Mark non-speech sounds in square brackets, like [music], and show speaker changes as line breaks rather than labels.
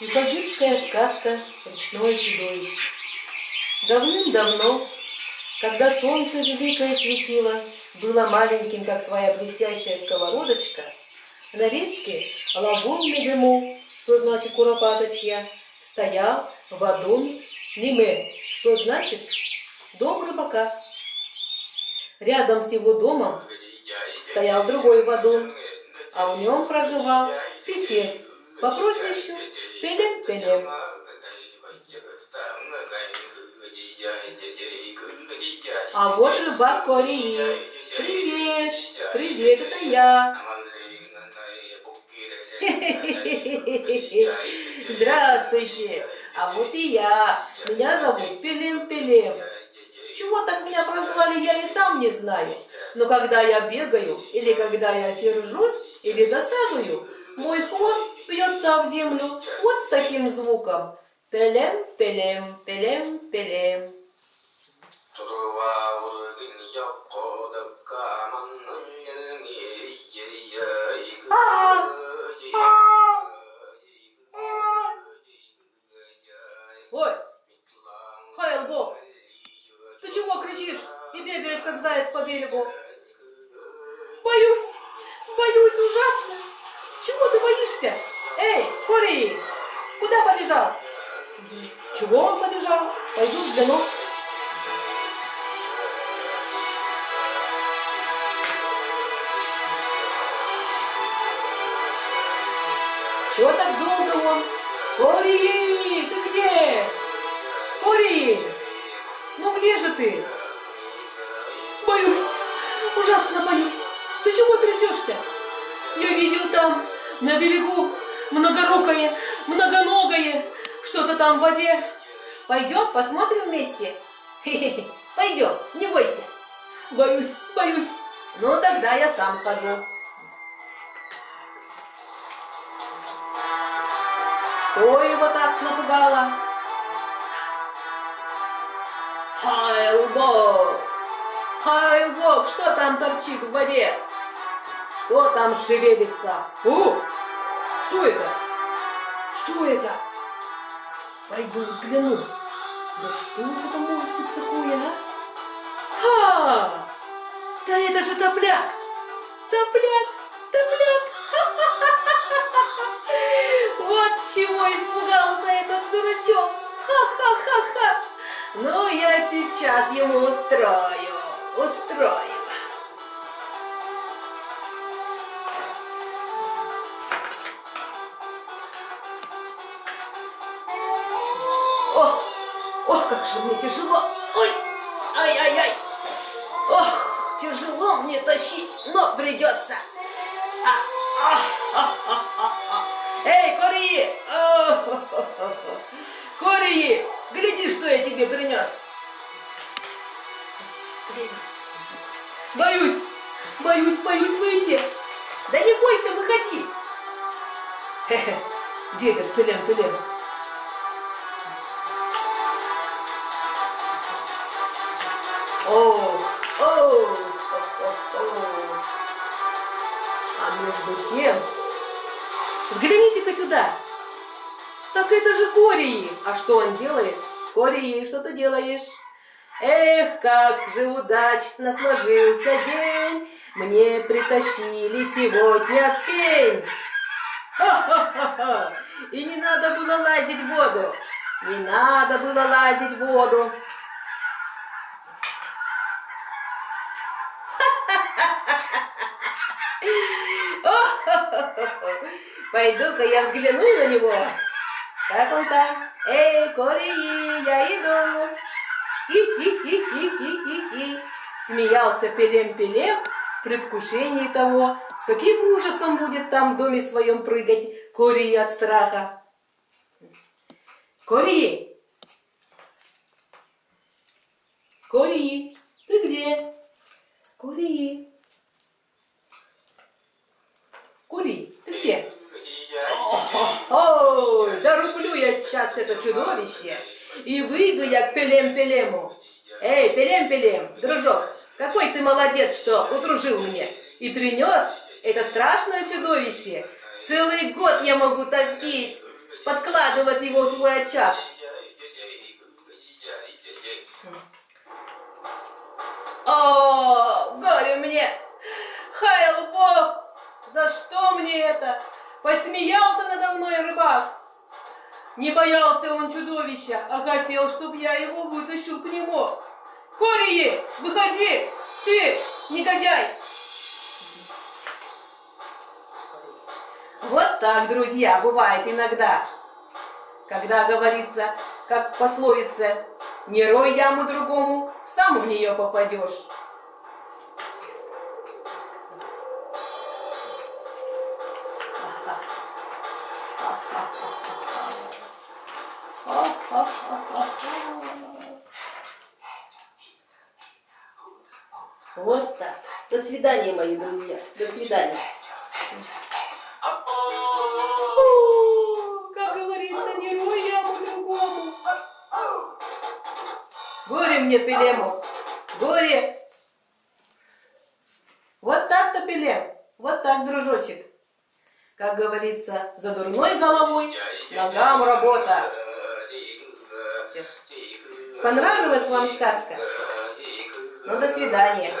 Юкагирская сказка «Речное чудовище». Давным-давно, когда солнце великое светило, было маленьким, как твоя блестящая сковородочка, на речке Лабун Медему, что значит куропаточья, стоял Вадун Ниме, что значит дом рыбака. Рядом с его домом стоял другой Вадун, а в нем проживал писец по прозвищу Пелем-Пелем. А вот рыбак Кории. Привет, привет, это я. [laughs] Здравствуйте, а вот и я. Меня зовут Пелем-Пелем. Чего так меня прозвали, я и сам не знаю. Но когда я бегаю, или когда я сержусь, или досадую, мой хвост бьется об землю вот с таким звуком. Пелем, пелем, пелем, пелем. Ой, Хайл Бог, ты чего кричишь и бегаешь, как заяц по берегу? Боюсь, боюсь ужасно. Чего ты боишься? Эй, Кори, куда побежал? Чего он побежал? Пойду взгляну. Чего так долго он? Кори, многорукое, многоногое, что-то там в воде. Пойдем, посмотрим вместе? Хе-хе-хе, пойдем, не бойся. Боюсь, боюсь. Ну, тогда я сам схожу. Что его так напугало? Хайлбок! Хайлбок, что там торчит в воде? Что там шевелится? О! Что это? Что это? Пойду взгляну. Да что это может быть такое, а? Ха! Да это же топляк! Топляк! Топляк! [laughs] Вот чего испугался этот дурачок! Ха-ха-ха-ха! Ну, я сейчас ему устрою, устрою. О, ох, как же мне тяжело. Ой, ай-ай-ай. Ох, тяжело мне тащить, но придется. А, а, а, а, а. Эй, Кори! Кори, гляди, что я тебе принес. Гляди. Боюсь, боюсь, боюсь выйти. Да не бойся, выходи. Хе-хе, где этот ох, ох. А между тем, взгляните-ка сюда. Так это же Кории. А что он делает? Кории, что ты делаешь? Эх, как же удачно сложился день, Мне притащили сегодня пень. Ха-ха-ха! И не надо было лазить в воду, Не надо было лазить в воду. [laughs] Пойду-ка я взгляну на него. Как он там? Эй, Кори, я иду. Хи-хи-хи-хи-хи-хи. Смеялся Пелем-Пелем в предвкушении того, с каким ужасом будет там в доме своем прыгать Кори от страха. Кори! Кори, ты где? Кори! Сейчас это чудовище и выйду я к Пелем-Пелему. Эй, Пелем-Пелем, дружок, какой ты молодец, что удружил мне и принес это страшное чудовище. Целый год я могу топить подкладывать его в свой очаг. О, горе мне! Хайл Бог! За что мне это? Посмеялся надо мной рыбак. Не боялся он чудовища, а хотел, чтобы я его вытащил к нему. Корие, выходи! Ты, негодяй! Вот так, друзья, бывает иногда. Когда говорится, как пословица, не рой яму другому, сам в нее попадешь. Вот так. До свидания, мои друзья. До свидания. Как говорится, не рой яму другому. Горе мне, Пелему. Горе. Вот так-то, Пелем. Вот так, дружочек. Как говорится, за дурной головой ногам работа. Понравилась вам сказка? Ну, до свидания.